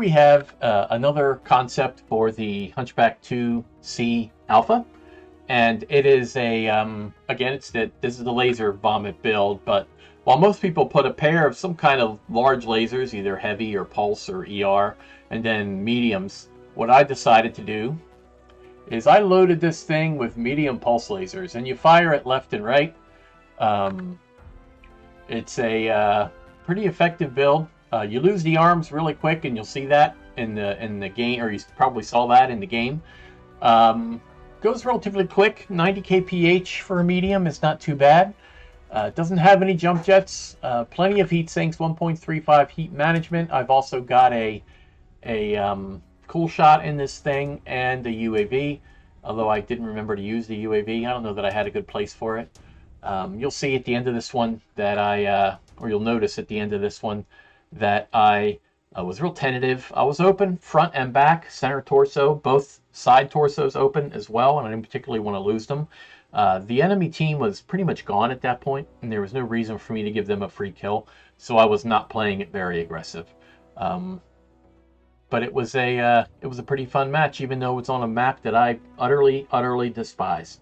we have uh, another concept for the Hunchback 2C Alpha. And it is a, um, again, it's the, this is the laser vomit build, but while most people put a pair of some kind of large lasers, either heavy or pulse or ER, and then mediums, what I decided to do is I loaded this thing with medium pulse lasers, and you fire it left and right. Um, it's a uh, pretty effective build. Uh, you lose the arms really quick, and you'll see that in the in the game, or you probably saw that in the game. Um, goes relatively quick. 90 kph for a medium is not too bad. Uh, doesn't have any jump jets. Uh, plenty of heat sinks. 1.35 heat management. I've also got a a um, cool shot in this thing and a UAV. Although I didn't remember to use the UAV, I don't know that I had a good place for it. Um, you'll see at the end of this one that I, uh, or you'll notice at the end of this one that I uh, was real tentative. I was open front and back, center torso, both side torsos open as well, and I didn't particularly want to lose them. Uh, the enemy team was pretty much gone at that point, and there was no reason for me to give them a free kill, so I was not playing it very aggressive. Um, but it was a uh, it was a pretty fun match, even though it's on a map that I utterly utterly despise.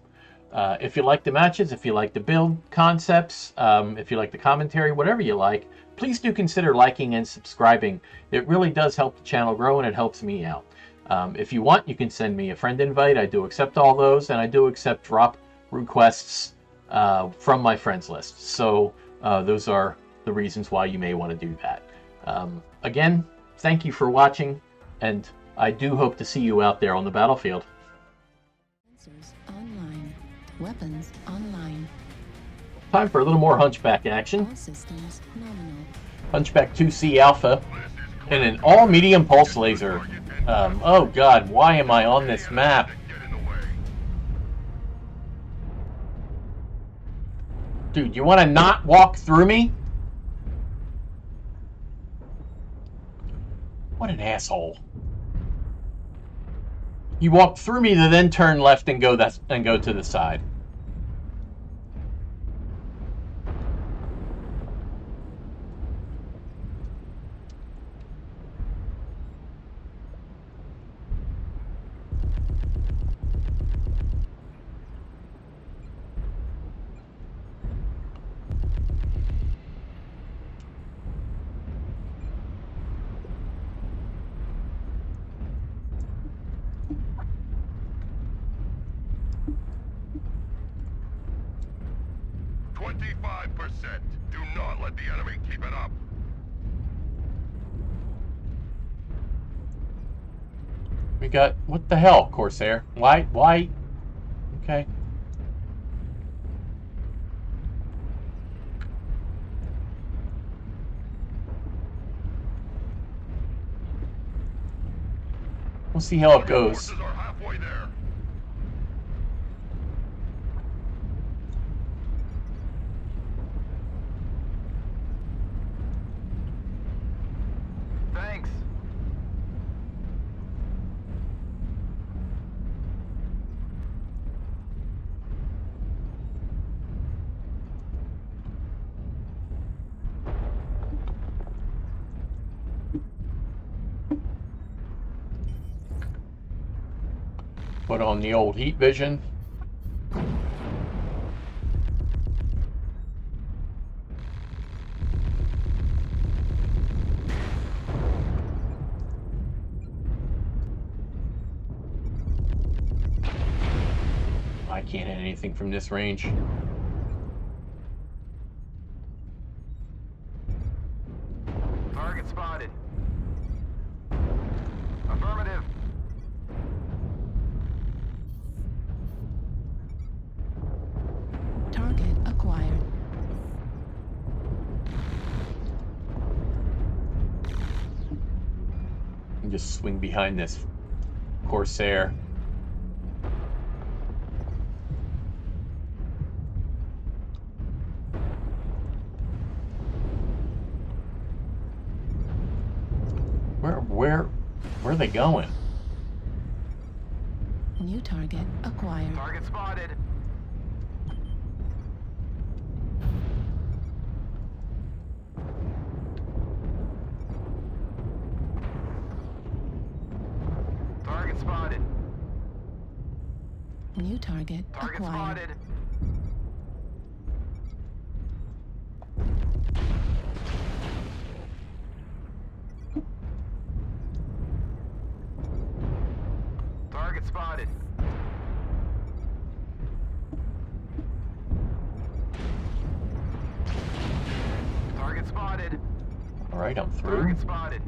Uh, if you like the matches, if you like the build concepts, um, if you like the commentary, whatever you like, please do consider liking and subscribing. It really does help the channel grow and it helps me out. Um, if you want, you can send me a friend invite. I do accept all those, and I do accept drop requests uh, from my friends list. So uh, those are the reasons why you may want to do that. Um, again, thank you for watching, and I do hope to see you out there on the battlefield. Weapons online. Time for a little more Hunchback action. Hunchback 2C Alpha, and an all-medium pulse laser. Um, oh god, why am I on this map? Dude, you want to not walk through me? What an asshole. You walk through me to then turn left and go that and go to the side. Twenty-five percent. Do not let the enemy keep it up. We got what the hell, Corsair? Why why Okay. We'll see how it goes. Forces are halfway there. Thanks. Put on the old heat vision. I can't hit anything from this range. And just swing behind this Corsair. Where where where are they going? New target acquired. Target spotted. spotted. New target, target acquired. Spotted. Target spotted. Target spotted. All right, I'm through. Target spotted.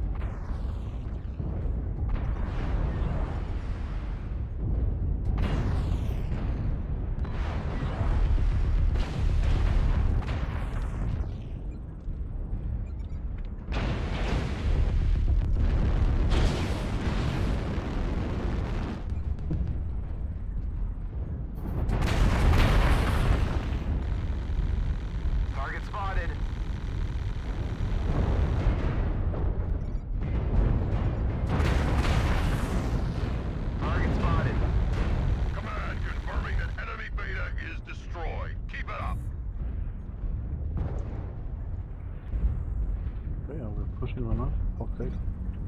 Okay, yeah, we're pushing enough. Update.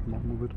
Not move it.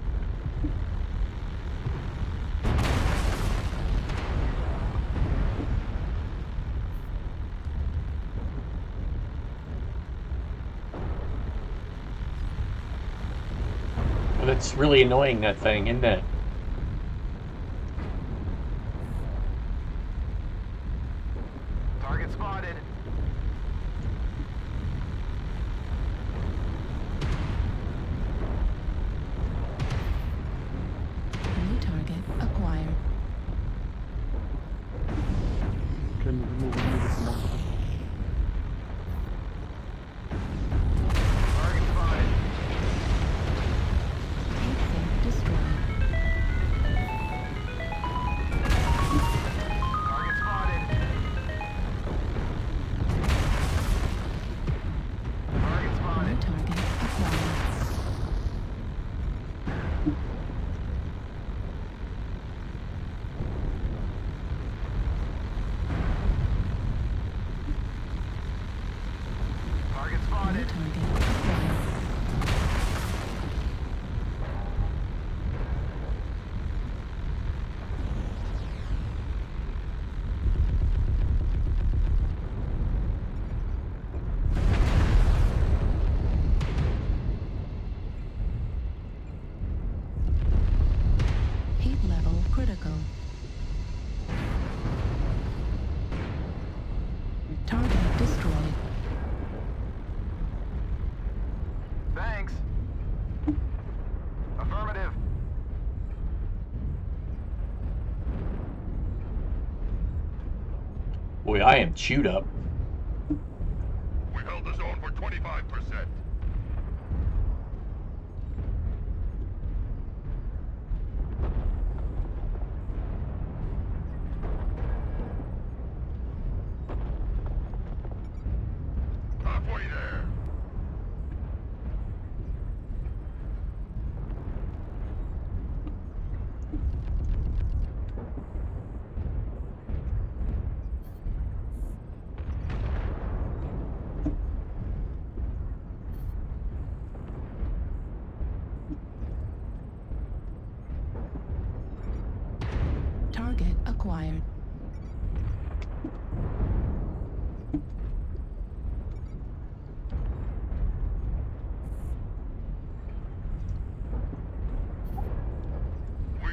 it's really annoying that thing, isn't it? I am chewed up.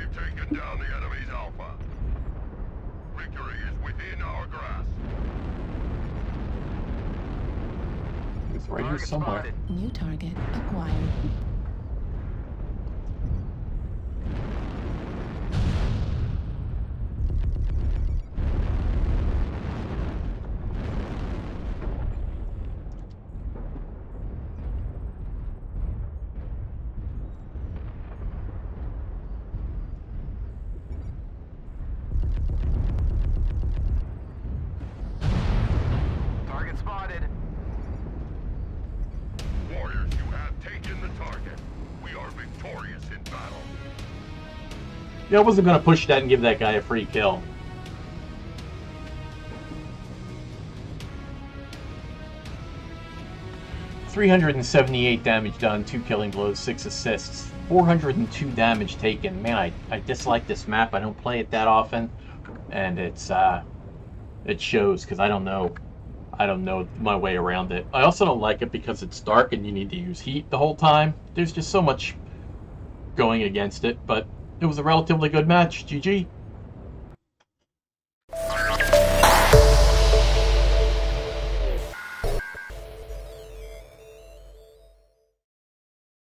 We've taken down the enemy's Alpha. Victory is within our grasp. It's right here somewhere. spotted. New target acquired. Target spotted. Warriors, you have taken the target. We are victorious in battle. Yeah, I wasn't gonna push that and give that guy a free kill. Three hundred and seventy-eight damage done, two killing blows, six assists, four hundred and two damage taken. Man, I, I dislike this map. I don't play it that often, and it's uh, it shows because I don't know, I don't know my way around it. I also don't like it because it's dark and you need to use heat the whole time. There's just so much going against it, but it was a relatively good match. GG.